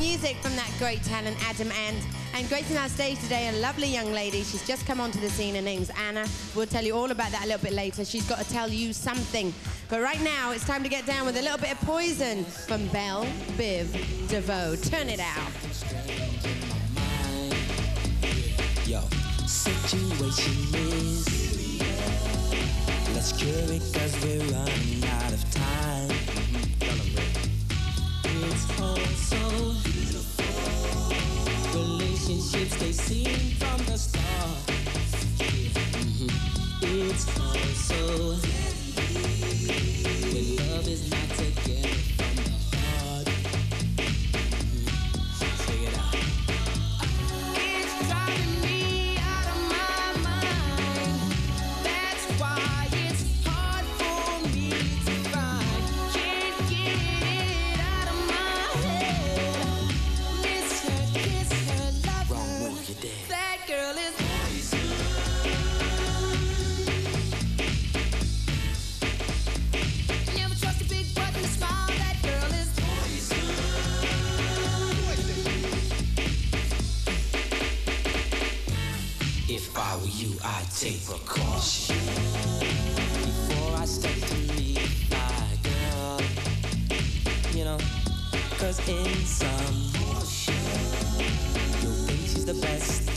music from that great talent, Adam Ant. And gracing our stage today, a lovely young lady. She's just come onto the scene. Her name's Anna. We'll tell you all about that a little bit later. She's got to tell you something. But right now, it's time to get down with a little bit of poison from Belle Biv DeVoe. Turn it out. Yo, situation is Let's cure it cause we're running out of time It's Relationships they seem cause in some, you'll think she's the best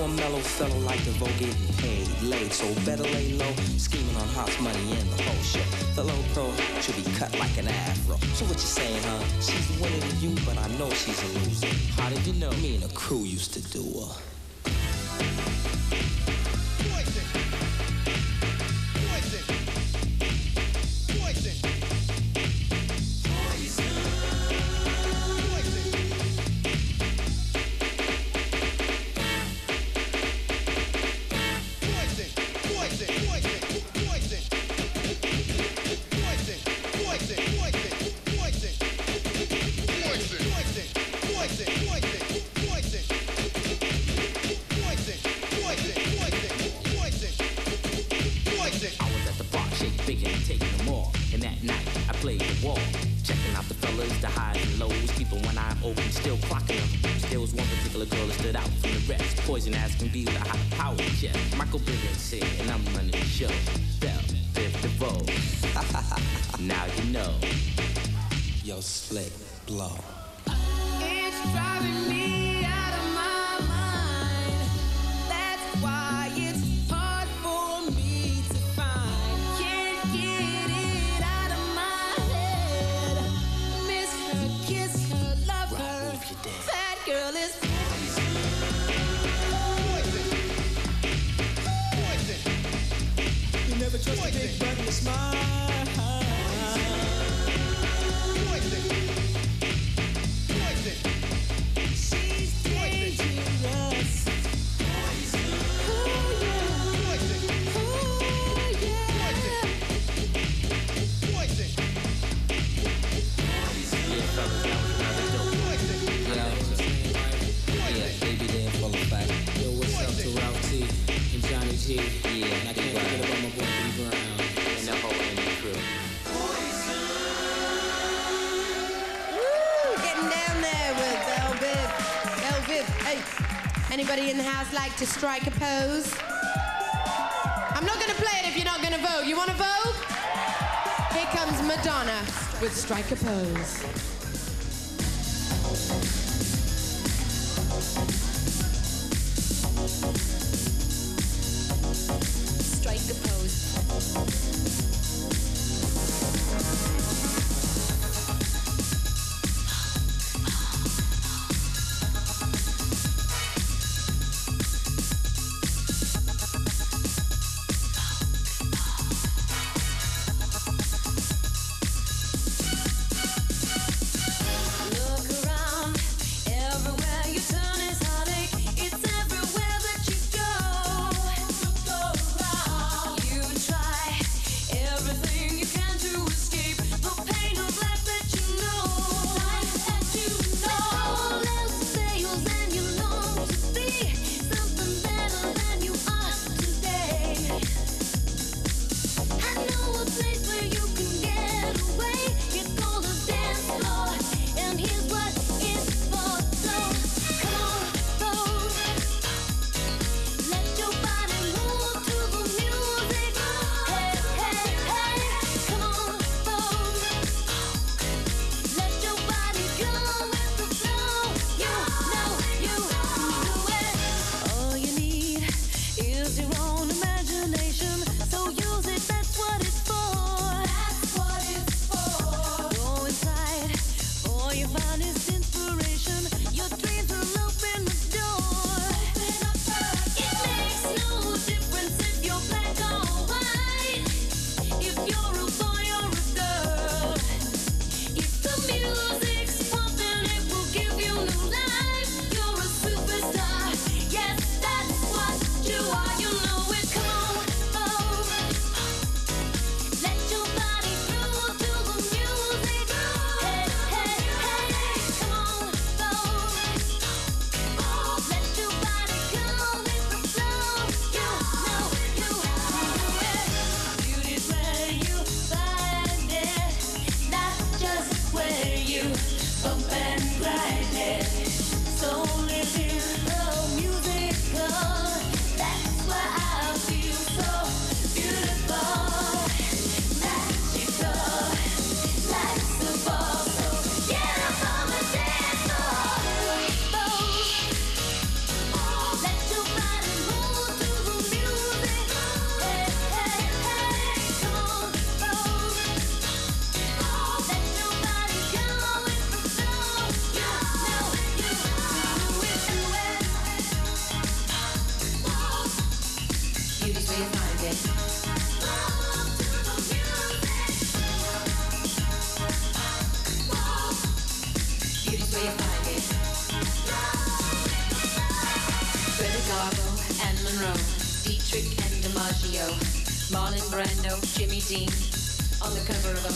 A mellow fellow like the vote getting paid, late, So better lay low, scheming on hot money and the whole show. The low pro should be cut like an afro. So what you saying, huh? She's winning you, but I know she's a loser. How did you know? Me and the crew used to do her. Poison as can be. High to strike a pose. I'm not going to play it if you're not going to vote. You want to vote? Here comes Madonna with Strike a Pose.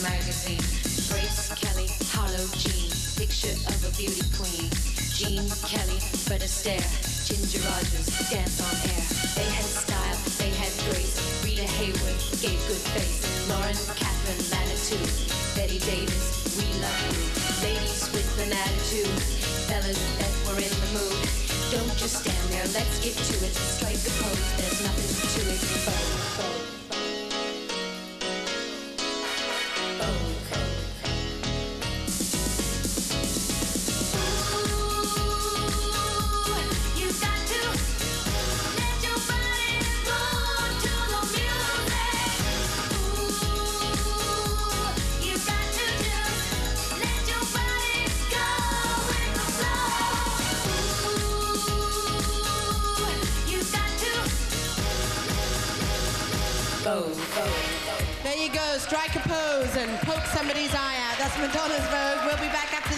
magazine. Grace Kelly, Harlow Jean, picture of a beauty queen. Jean Kelly, Fred Astaire, Ginger Rogers, dance on air. They had style, they had grace. Rita Hayworth gave good face. Lauren Catherine Manitou, Betty Davis, we love you. Ladies with an attitude, fellas that were in the mood. Don't just stand there, let's get to it. Strike a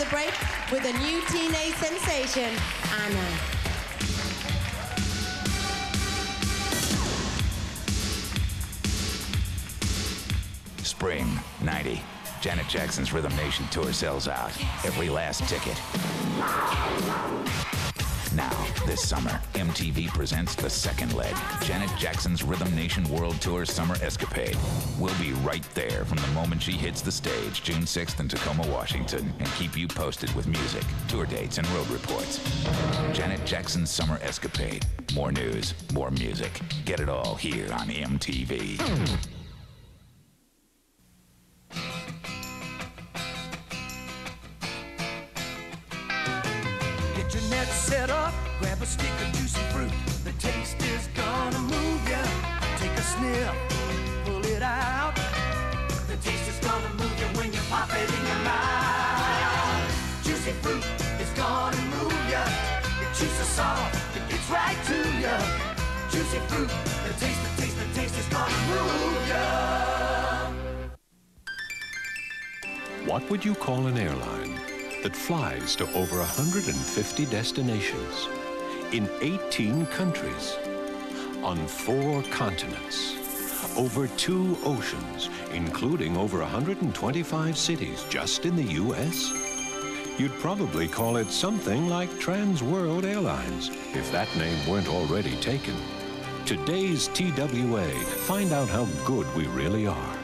break with a new teenage sensation, Anna. Spring 90. Janet Jackson's Rhythm Nation tour sells out. Every last ticket this summer, MTV presents the second leg, Janet Jackson's Rhythm Nation World Tour Summer Escapade. We'll be right there from the moment she hits the stage, June 6th in Tacoma, Washington, and keep you posted with music, tour dates, and road reports. Janet Jackson's Summer Escapade. More news, more music. Get it all here on MTV. Stick of juicy fruit. The taste is gonna move ya. Take a sniff, pull it out. The taste is gonna move when you pop it in your mouth. Juicy fruit is gonna move ya. It gets right to ya. Juicy fruit, the taste, the taste, the taste is gonna move ya. What would you call an airline that flies to over 150 destinations in 18 countries, on four continents, over two oceans, including over 125 cities just in the U.S.? You'd probably call it something like Trans World Airlines if that name weren't already taken. Today's TWA. Find out how good we really are.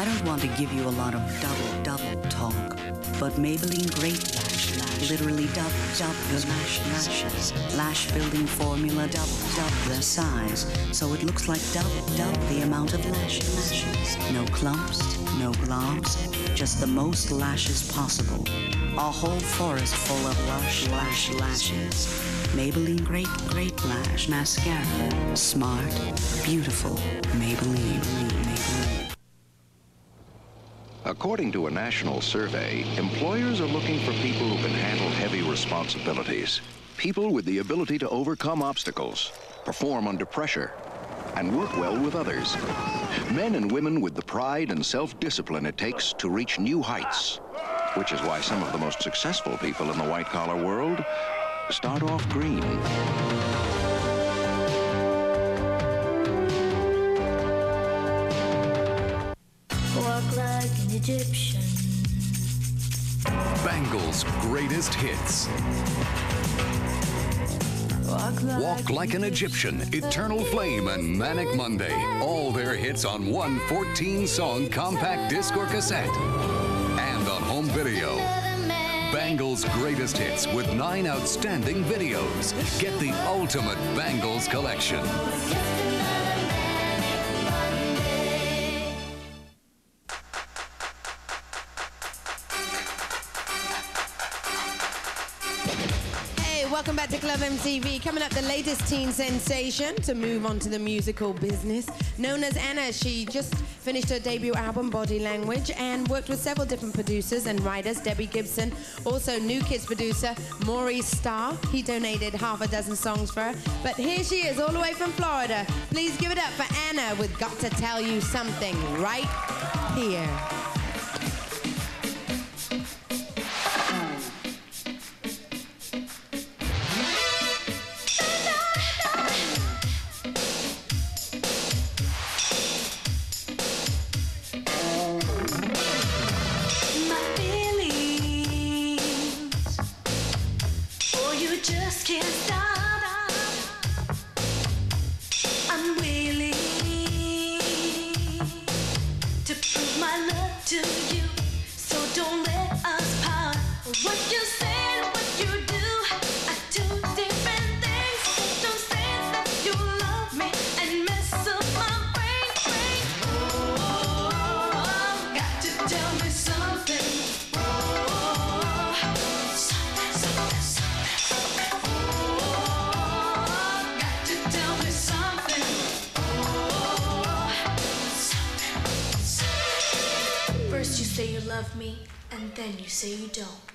I don't want to give you a lot of double, double talk, but Maybelline Great Lash Lash literally double, double the lash lashes. Lash building formula double, double the size, so it looks like double, double the amount of lashes. lashes. No clumps, no globs, just the most lashes possible. A whole forest full of lush lash lashes. Maybelline Great Great Lash Mascara. Smart, beautiful, Maybelline. Maybelline. According to a national survey, employers are looking for people who can handle heavy responsibilities. People with the ability to overcome obstacles, perform under pressure, and work well with others. Men and women with the pride and self-discipline it takes to reach new heights. Which is why some of the most successful people in the white-collar world start off green. Greatest hits. Walk like, Walk Like an Egyptian, Eternal Flame, and Manic Monday. All their hits on one 14 song compact disc or cassette. And on home video. Bangles' greatest hits with nine outstanding videos. Get the ultimate Bangles collection. Welcome back to Club MTV. Coming up, the latest teen sensation to move on to the musical business. Known as Anna, she just finished her debut album, Body Language, and worked with several different producers and writers. Debbie Gibson, also New Kids producer Maurice Starr. He donated half a dozen songs for her. But here she is, all the way from Florida. Please give it up for Anna with Got to Tell You Something right here. Say you don't.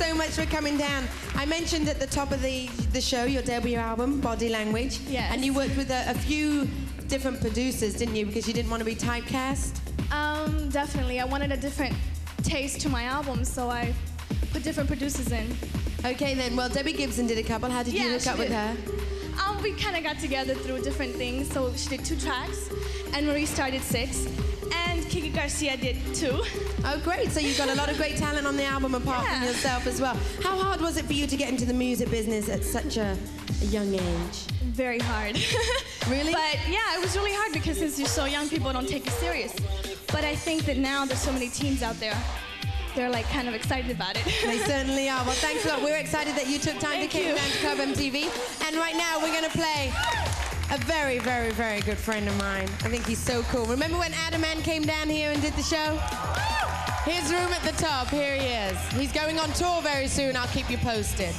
So much for coming down. I mentioned at the top of the, the show your debut album, Body Language. Yes. And you worked with a, a few different producers, didn't you? Because you didn't want to be typecast. Um, definitely. I wanted a different taste to my album, so I put different producers in. Okay, then. Well, Debbie Gibson did a couple. How did you hook up with her? Um, we kind of got together through different things. So she did two tracks, and Marie started six, and Kiki Garcia did too. Oh, great. So you've got a lot of great talent on the album apart from yourself as well. How hard was it for you to get into the music business at such a, a young age? Very hard. Really? But yeah, it was really hard because since you're so young, people don't take you serious. But I think that now there's so many teens out there, they're like kind of excited about it. They certainly are. Well, thanks a lot. We're excited that you took time Thank to come down to Club MTV. And right now, we're going to play a very, very, very good friend of mine. I think he's so cool. Remember when Adam Ant came down here and did the show? His room at the top. Here he is. He's going on tour very soon. I'll keep you posted.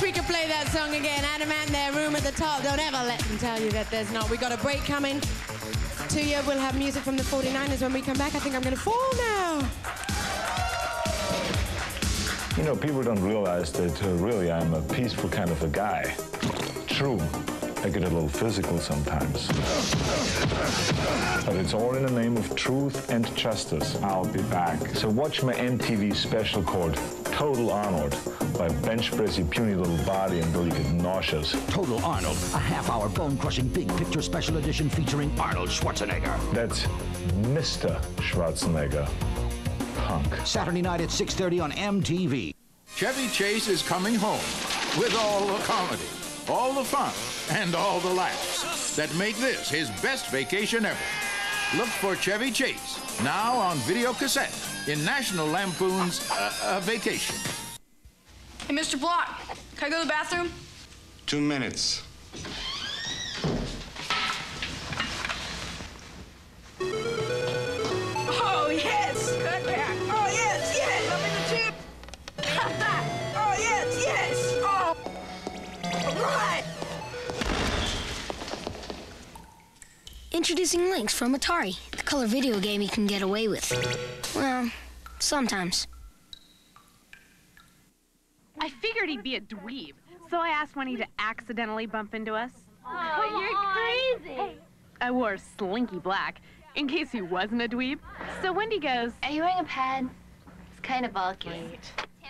Play that song again. Adam Ant there, room at the top. Don't ever let them tell you that there's not. We got a break coming. To you, we'll have music from the 49ers when we come back. I think I'm gonna fall now. You know, people don't realize that uh, really I'm a peaceful kind of a guy. True, I get a little physical sometimes. But it's all in the name of truth and justice. I'll be back. So watch my MTV special called Total Arnold, where I bench press your puny little body until you get nauseous. Total Arnold, a half hour bone crushing big picture special edition featuring Arnold Schwarzenegger. That's Mr. Schwarzenegger. Punk. Saturday night at 6.30 on MTV. Chevy Chase is coming home with all the comedy, all the fun, and all the laughs that make this his best vacation ever. Look for Chevy Chase now on video cassette in National Lampoon's uh, uh, Vacation. Hey, Mr. Block, can I go to the bathroom? Two minutes. Oh, yes! Oh, yes, yes! I'm in the chip! oh, yes, yes! Oh! Right! Introducing Links from Atari, the color video game you can get away with. Well, sometimes. I figured he'd be a dweeb, so I asked Wendy to accidentally bump into us. Oh, you're crazy. I wore slinky black in case he wasn't a dweeb. So Wendy goes, Are you wearing a pad? It's kind of bulky.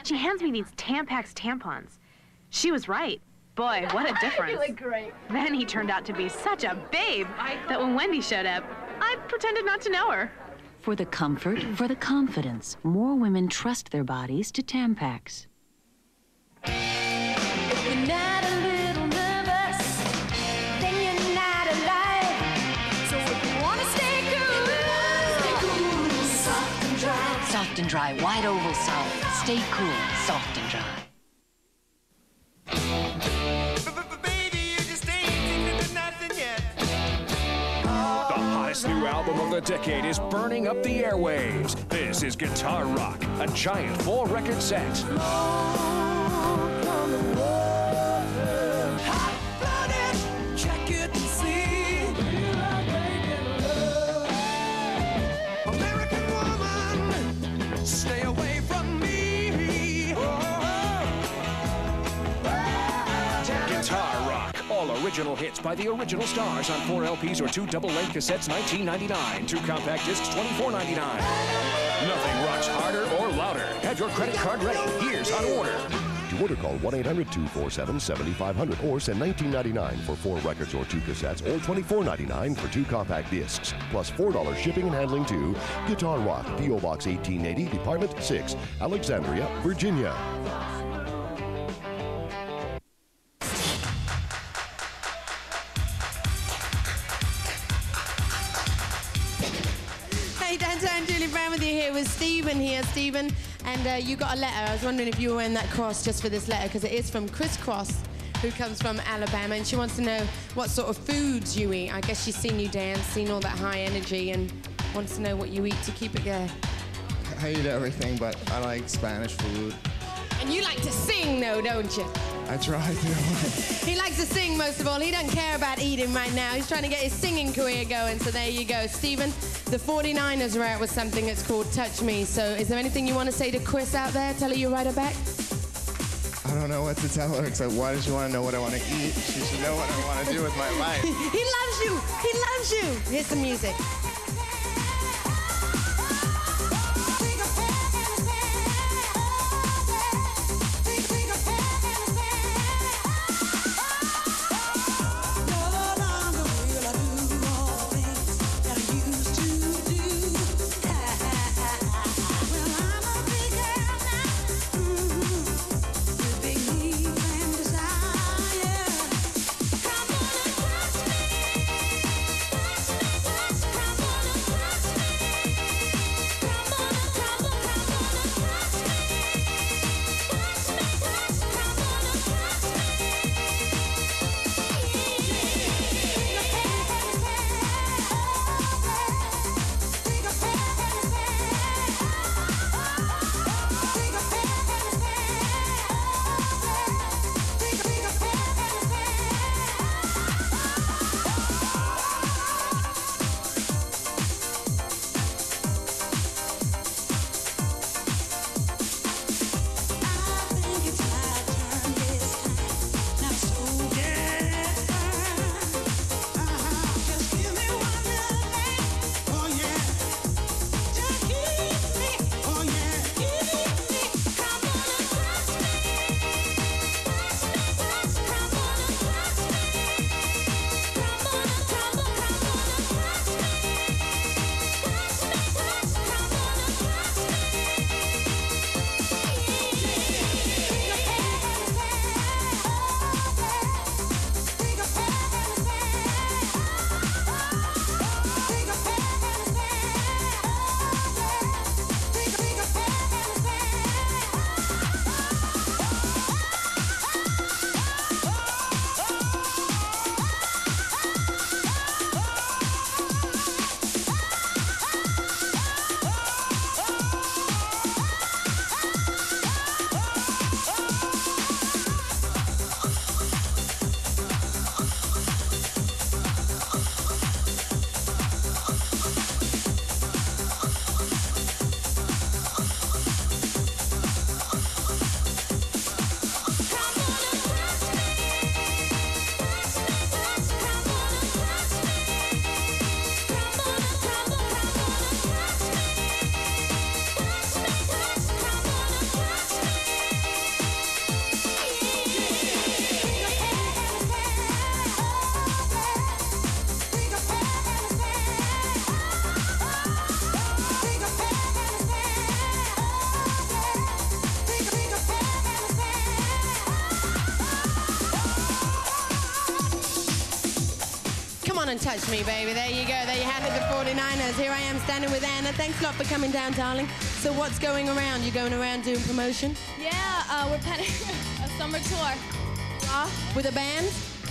She hands me these Tampax tampons. She was right. Boy, what a difference. you look great. Then he turned out to be such a babe that when Wendy showed up, I pretended not to know her. For the comfort, for the confidence, more women trust their bodies to Tampax. If you're not a little nervous, then you're not alive. So if you wanna stay cool, stay cool, soft and dry. Soft wide oval soft. Stay cool, soft and dry. Hottest new album of the decade is burning up the airwaves. This is Guitar Rock, a giant four record set. Original hits by the original stars on four LPs or two double-length cassettes, $19.99. Two compact discs, $24.99. Nothing rocks harder or louder. Have your credit card ready. Here's on order. To order, call 1-800-247-7500 or send $19.99 for four records or two cassettes or $24.99 for two compact discs, plus $4 shipping and handling to Guitar Rock, P.O. Box 1880, Department 6, Alexandria, Virginia. Stephen here, Stephen. And uh, you got a letter. I was wondering if you were wearing that cross just for this letter, because it is from Chris Cross, who comes from Alabama, and she wants to know what sort of foods you eat. I guess she's seen you dance, seen all that high energy, and wants to know what you eat to keep it going. I eat everything, but I like Spanish food. And you like to sing, though, don't you? I try to. He likes to sing most of all. He doesn't care about eating right now. He's trying to get his singing career going. So there you go. Stephen, the 49ers are out with something that's called Touch Me. So is there anything you want to say to Chris out there? Tell her you write her back? I don't know what to tell her except why does she want to know what I want to eat? She should know what I want to do with my life. he loves you. He loves you. Here's the music. Touch me, baby. There you go. There you have it, the 49ers. Here I am standing with Anna. Thanks a lot for coming down, darling. So what's going around? You going around doing promotion? Yeah, uh, we're planning a summer tour. Ah, with a band?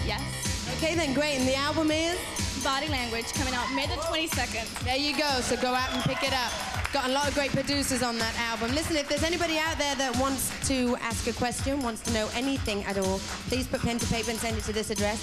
Yes. Okay, then great. And the album is? Body Language, coming out May the 22nd. There you go. So go out and pick it up. Got a lot of great producers on that album. Listen, if there's anybody out there that wants to ask a question, wants to know anything at all, please put pen to paper and send it to this address.